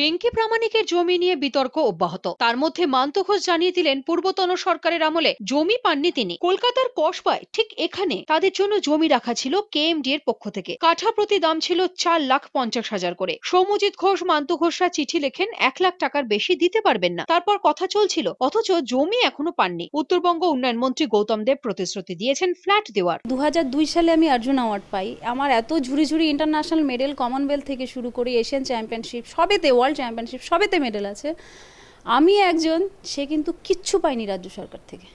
পিঙ্কি প্রামাণিকের জমি নিয়ে বিতর্ক অব্যাহত। তার মধ্যে মান্ত ঘোষ জানিয়ে দিলেন, পূর্বতন সরকারের আমলে জমি পাননি তিনি। কলকাতার কসবায় ঠিক এখানে তাদের জন্য জমি রাখা ছিল কেএমডি এর পক্ষ থেকে। কাঠা প্রতি দাম ছিল চার লাখ পঞ্চাশ হাজার করে। সৌমজিৎ ঘোষ, মান্ত ঘোষরা চিঠি লেখেন, এক লাখ টাকার বেশি দিতে পারবেন না। তারপর কথা চলছিল, অথচ জমি এখনও পাননি। উত্তরবঙ্গ উন্নয়ন মন্ত্রী গৌতম দেব প্রতিশ্রুতি দিয়েছেন ফ্ল্যাট দেওয়ার। দু হাজার দুই সালে আমি অর্জুন অ্যাওয়ার্ড পাই। আমার এত ঝুড়ি ঝুড়ি ইন্টারন্যাশনাল মেডেল কমনওয়েলথ থেকে শুরু করে এশিয়ান চ্যাম্পিয়নশিপ, সবেতে ওয়ার্ল্ড চ্যাম্পিয়নশিপ সবেতে মেডেল আছে। আমি একজন সে কিন্তু কিচ্ছু পাইনি রাজ্য সরকার থেকে।